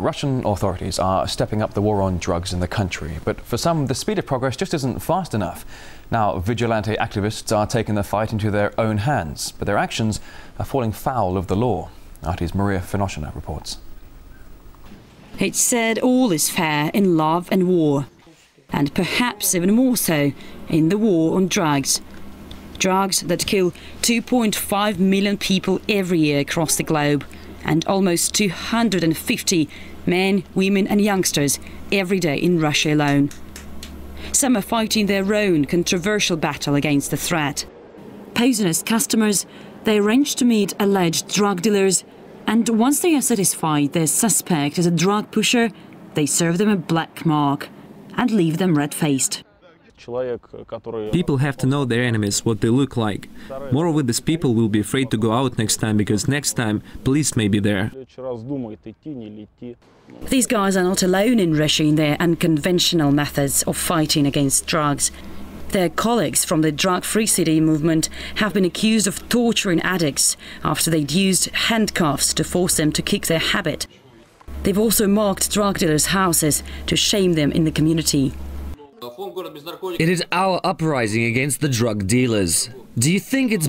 Russian authorities are stepping up the war on drugs in the country, but for some, the speed of progress just isn't fast enough. Now, vigilante activists are taking the fight into their own hands, but their actions are falling foul of the law. RT's Maria Finoshina reports. It's said all is fair in love and war, and perhaps even more so in the war on drugs. Drugs that kill 2.5 million people every year across the globe, and almost 250 men, women, and youngsters every day in Russia alone. Some are fighting their own controversial battle against the threat. Posing as customers, they arrange to meet alleged drug dealers, and once they are satisfied their suspect is a drug pusher, they serve them a black mark and leave them red faced. People have to know their enemies, what they look like. Moreover, these people will be afraid to go out next time because next time police may be there. These guys are not alone in Russia in their unconventional methods of fighting against drugs. Their colleagues from the drug free city movement have been accused of torturing addicts after they'd used handcuffs to force them to kick their habit. They've also marked drug dealers' houses to shame them in the community. It is our uprising against the drug dealers. Do you think it's